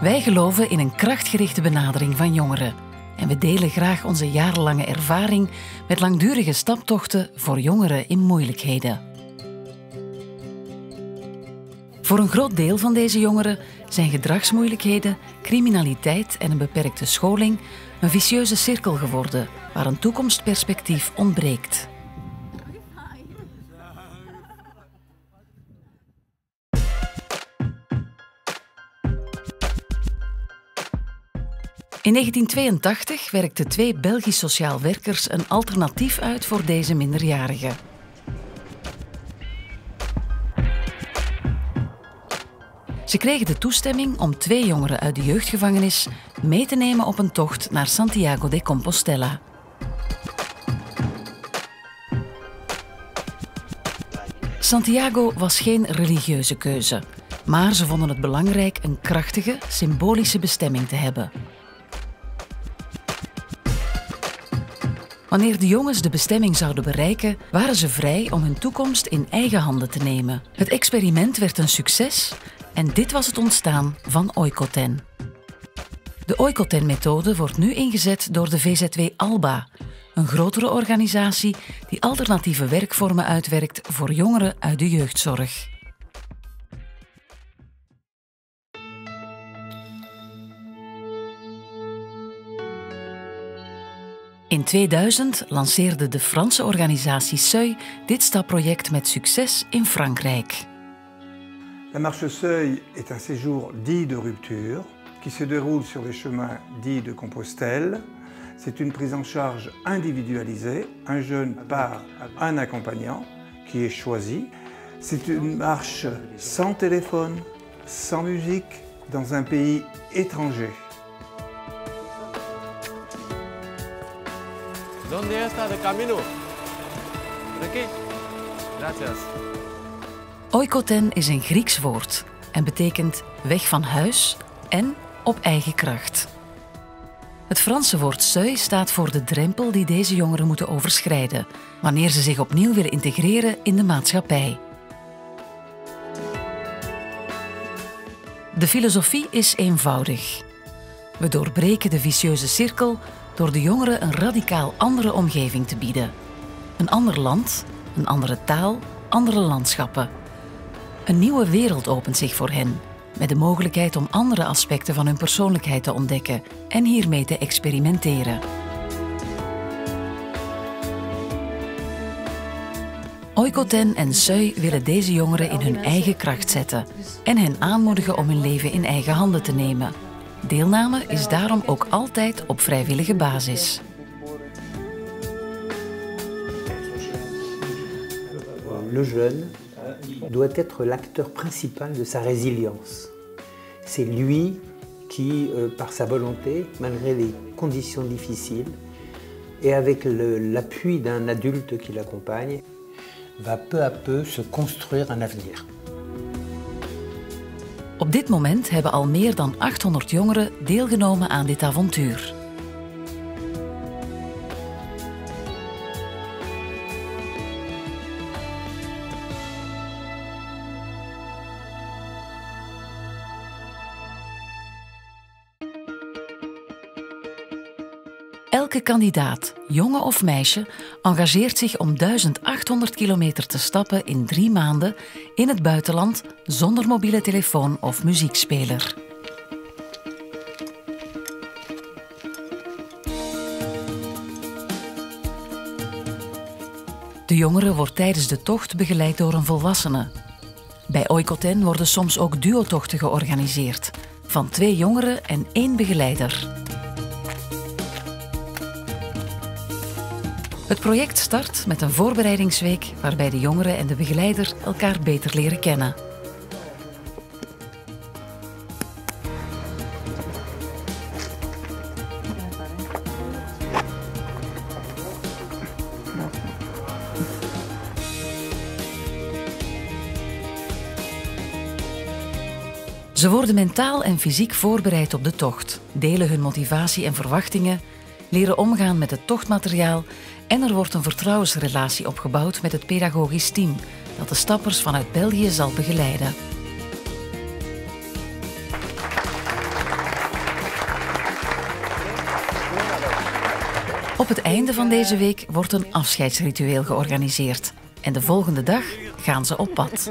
Wij geloven in een krachtgerichte benadering van jongeren. En we delen graag onze jarenlange ervaring met langdurige staptochten voor jongeren in moeilijkheden. Voor een groot deel van deze jongeren zijn gedragsmoeilijkheden, criminaliteit en een beperkte scholing een vicieuze cirkel geworden waar een toekomstperspectief ontbreekt. In 1982 werkten twee Belgisch sociaal werkers een alternatief uit voor deze minderjarigen. Ze kregen de toestemming om twee jongeren uit de jeugdgevangenis mee te nemen op een tocht naar Santiago de Compostela. Santiago was geen religieuze keuze, maar ze vonden het belangrijk een krachtige, symbolische bestemming te hebben. Wanneer de jongens de bestemming zouden bereiken, waren ze vrij om hun toekomst in eigen handen te nemen. Het experiment werd een succes en dit was het ontstaan van Oikoten. De Oikoten-methode wordt nu ingezet door de VZW Alba, een grotere organisatie die alternatieve werkvormen uitwerkt voor jongeren uit de jeugdzorg. In 2000 lanceerde de Franse organisatie Seuil dit in Frankrijk. La marche Seuil est un séjour dit de rupture qui se déroule sur les chemins dits de Compostelle. C'est une prise en charge individualisée. Un jeune part un accompagnant qui est choisi. C'est une marche sans téléphone, sans musique, dans un pays étranger. ¿Dónde está el camino? ¿Por? Gracias. Oikoten is een Grieks woord en betekent weg van huis en op eigen kracht. Het Franse woord seuil staat voor de drempel die deze jongeren moeten overschrijden wanneer ze zich opnieuw willen integreren in de maatschappij. De filosofie is eenvoudig. We doorbreken de vicieuze cirkel door de jongeren een radicaal andere omgeving te bieden. Een ander land, een andere taal, andere landschappen. Een nieuwe wereld opent zich voor hen, met de mogelijkheid om andere aspecten van hun persoonlijkheid te ontdekken en hiermee te experimenteren. Oikoten en Sui willen deze jongeren in hun eigen kracht zetten en hen aanmoedigen om hun leven in eigen handen te nemen. Deelname is daarom ook altijd op vrijwillige basis. Le jeune doit être l'acteur principal de sa résilience. C'est lui qui, euh, par sa volonté, malgré les conditions difficiles, et avec l'appui d'un adulte qui l'accompagne, va peu à peu se construire un avenir. Op dit moment hebben al meer dan 800 jongeren deelgenomen aan dit avontuur. Elke kandidaat, jongen of meisje, engageert zich om 1800 kilometer te stappen in drie maanden in het buitenland zonder mobiele telefoon of muziekspeler. De jongere wordt tijdens de tocht begeleid door een volwassene. Bij Oikoten worden soms ook duotochten georganiseerd, van twee jongeren en één begeleider. Het project start met een voorbereidingsweek waarbij de jongeren en de begeleider elkaar beter leren kennen. Ze worden mentaal en fysiek voorbereid op de tocht, delen hun motivatie en verwachtingen, leren omgaan met het tochtmateriaal en er wordt een vertrouwensrelatie opgebouwd met het pedagogisch team dat de stappers vanuit België zal begeleiden. Op het einde van deze week wordt een afscheidsritueel georganiseerd. En de volgende dag gaan ze op pad.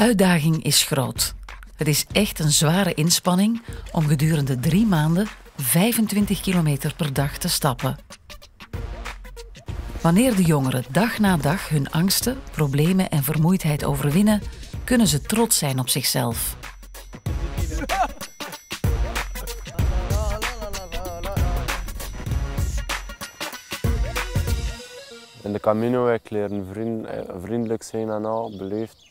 Uitdaging is groot. Het is echt een zware inspanning om gedurende drie maanden 25 kilometer per dag te stappen. Wanneer de jongeren dag na dag hun angsten, problemen en vermoeidheid overwinnen, kunnen ze trots zijn op zichzelf. In de Camino ik vriend, eh, vriendelijk zijn aan al, beleefd.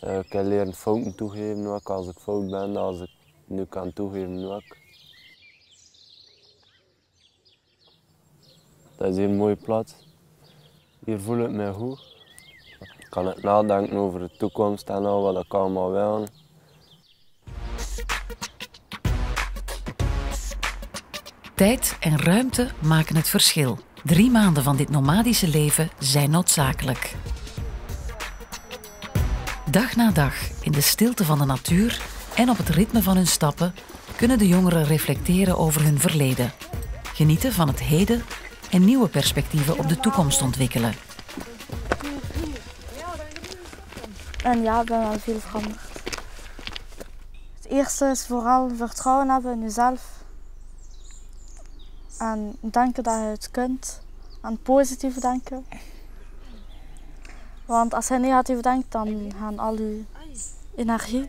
Eh, Ik heb leren fouten toegeven ook, als ik fout ben, als ik nu kan toegeven ook. Dat is een mooie plaats. Hier voel ik me goed. Ik kan het nadenken over de toekomst en al wat ik allemaal wil. Tijd en ruimte maken het verschil. Drie maanden van dit nomadische leven zijn noodzakelijk. Dag na dag, in de stilte van de natuur en op het ritme van hun stappen, kunnen de jongeren reflecteren over hun verleden, genieten van het heden en nieuwe perspectieven op de toekomst ontwikkelen. En ja, ik ben wel veel veranderd. Het eerste is vooral vertrouwen hebben in jezelf. En denken dat je het kunt. En positief denken. Want als je negatief denkt, dan gaan al je energie.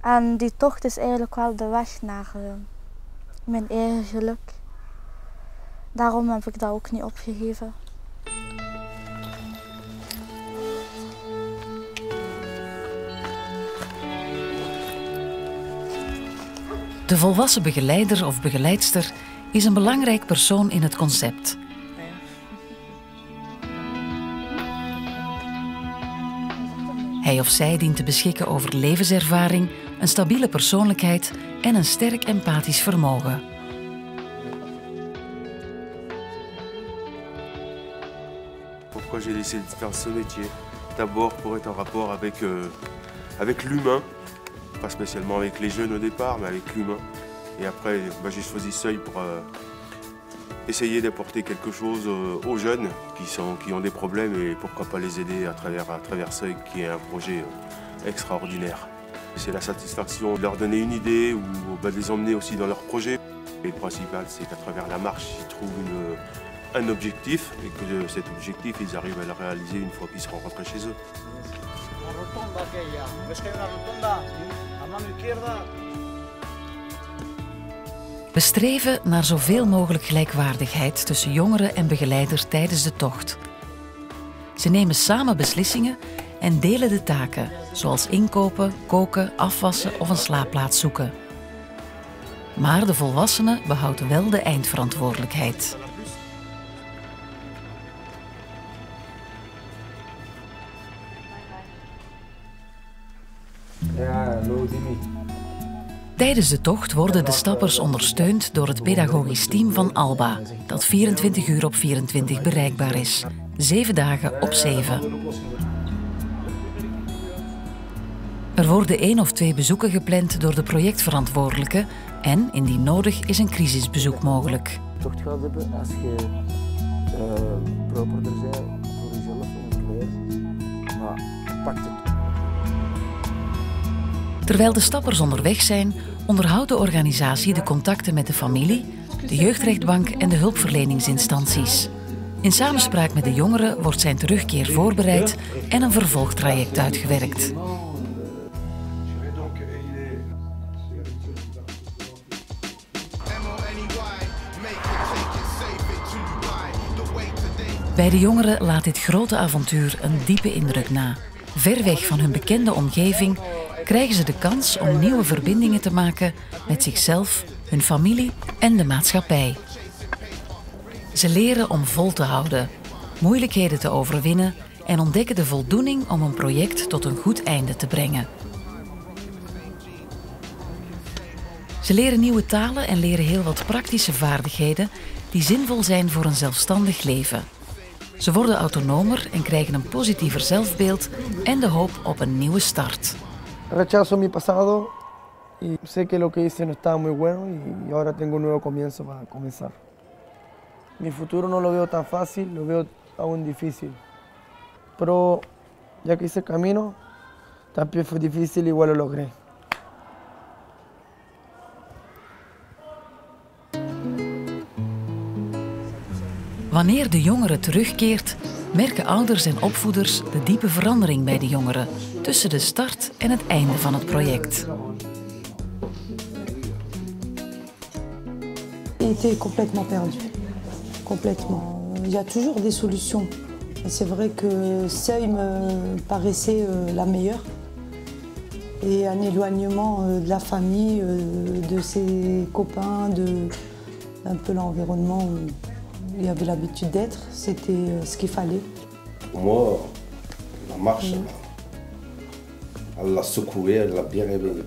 En die tocht is eigenlijk wel de weg naar eh, mijn eigen geluk. Daarom heb ik dat ook niet opgegeven. De volwassen begeleider of begeleidster is een belangrijk persoon in het concept. Hij of zij dient te beschikken over levenservaring, een stabiele persoonlijkheid en een sterk empathisch vermogen. Pourquoi j'ai faire ce métier D'abord pour être en rapport avec, euh, avec l'humain, pas spécialement avec les jeunes au départ, mais avec l'humain. Et après, bah, j'ai choisi Seuil pour euh, essayer d'apporter quelque chose euh, aux jeunes qui, sont, qui ont des problèmes et pourquoi pas les aider à travers, à travers Seuil, qui est un projet euh, extraordinaire. C'est la satisfaction de leur donner une idée ou bah, de les emmener aussi dans leur projet. Et le principal, c'est qu'à travers la marche, ils trouvent un objectif et que cet objectif, ils arrivent à le réaliser une fois qu'ils seront rentrés chez eux. We streven naar zoveel mogelijk gelijkwaardigheid tussen jongeren en begeleiders tijdens de tocht. Ze nemen samen beslissingen en delen de taken, zoals inkopen, koken, afwassen of een slaapplaats zoeken. Maar de volwassene behoudt wel de eindverantwoordelijkheid. Ja, hallo Jimmy. Tijdens de tocht worden de stappers ondersteund door het pedagogisch team van Alba, dat 24 uur op 24 bereikbaar is, 7 dagen op 7. Er worden één of twee bezoeken gepland door de projectverantwoordelijke en, indien nodig, is een crisisbezoek mogelijk. Tocht gaat hebben als je uh, properder bent voor jezelf en het leven. Maar pakt het. Terwijl de stappers onderweg zijn, onderhoudt de organisatie de contacten met de familie, de jeugdrechtbank en de hulpverleningsinstanties. In samenspraak met de jongeren wordt zijn terugkeer voorbereid en een vervolgtraject uitgewerkt. Bij de jongeren laat dit grote avontuur een diepe indruk na. Ver weg van hun bekende omgeving krijgen ze de kans om nieuwe verbindingen te maken met zichzelf, hun familie en de maatschappij. Ze leren om vol te houden, moeilijkheden te overwinnen en ontdekken de voldoening om een project tot een goed einde te brengen. Ze leren nieuwe talen en leren heel wat praktische vaardigheden die zinvol zijn voor een zelfstandig leven. Ze worden autonomer en krijgen een positiever zelfbeeld en de hoop op een nieuwe start. Rechazo mi pasado y sé que lo que hice no estaba muy bueno y ahora tengo un nuevo comienzo para comenzar. Mi futuro no lo veo tan fácil, lo veo aún difícil. Pero ya que hice el camino, también fue difícil, igual lo logré. Wanneer de jongere terugkeert, merken ouders en opvoeders de diepe verandering bij de jongeren tussen de start en het einde van het project. Était complètement perdu. Complètement. Il y a toujours des solutions. C'est vrai que Seuil me paraissait euh, la meilleure. Et un éloignement euh, de la famille, euh, de ses copains, de peu l'environnement il y avait l'habitude d'être, c'était euh, ce qu'il fallait. Pour moi, la marche, elle a- elle l'a secoué, elle l'a bien réveillé.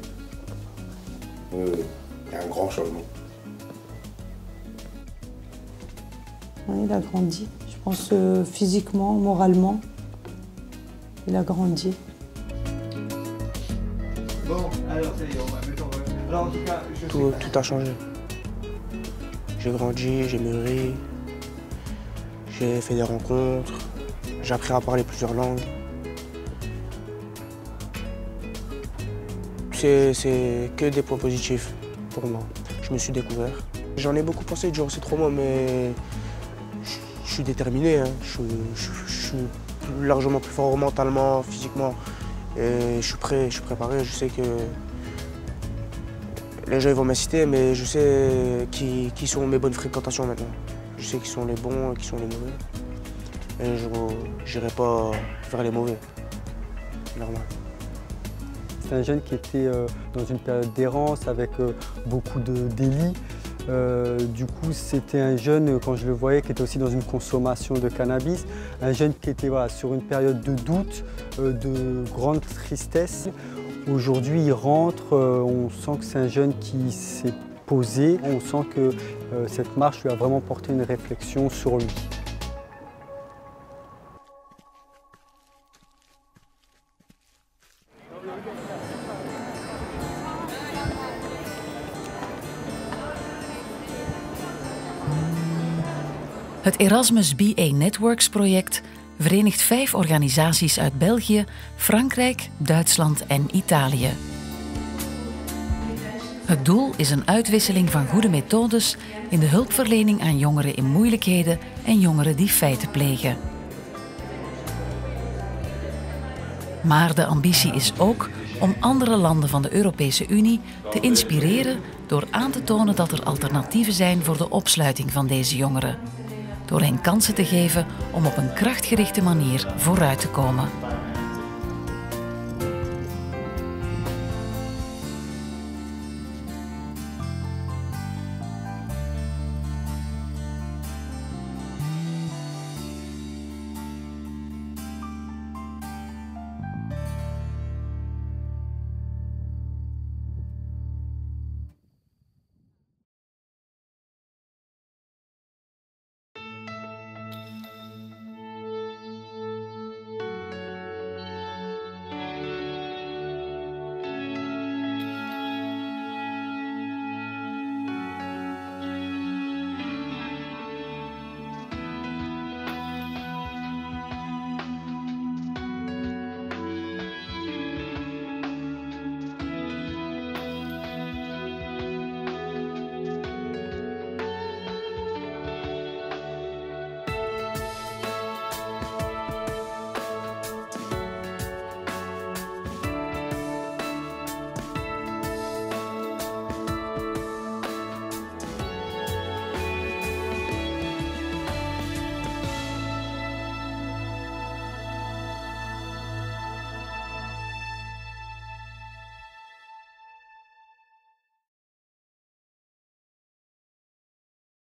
Il y a un grand changement. Il a grandi. Je pense euh, physiquement, moralement, il a grandi. Bon, alors ça y est, on va mettre en Alors en tout cas, je Tout, tout a changé. J'ai grandi, j'ai mûri, j'ai fait des rencontres, j'ai appris à parler plusieurs langues. C'est que des points positifs pour moi. Je me suis découvert. J'en ai beaucoup pensé durant ces trois mois, mais je, suis déterminé. hein. Je, suis largement plus fort mentalement, physiquement. Et je suis prêt, je suis préparé. Je sais que les gens vont m'inciter, mais je sais qui sont mes bonnes fréquentations maintenant. Je sais qui sont les bons et qui sont les mauvais. Et je n'irai pas vers les mauvais. Normal. C'est un jeune qui était euh, dans une période d'errance avec euh, beaucoup de délits. Euh, du coup, c'était un jeune, quand je le voyais, qui était aussi dans une consommation de cannabis. Un jeune qui était sur une période de doute, de grande tristesse. Aujourd'hui, il rentre, on sent que c'est un jeune qui s'est posé. On sent que euh, cette marche lui a vraiment porté une réflexion sur lui. Het Erasmus BA Networks project verenigt vijf organisaties uit België, Frankrijk, Duitsland en Italië. Het doel is een uitwisseling van goede methodes in de hulpverlening aan jongeren in moeilijkheden en jongeren die feiten plegen. Maar de ambitie is ook om andere landen van de Europese Unie te inspireren door aan te tonen dat er alternatieven zijn voor de opsluiting van deze jongeren. Door hen kansen te geven om op een krachtgerichte manier vooruit te komen.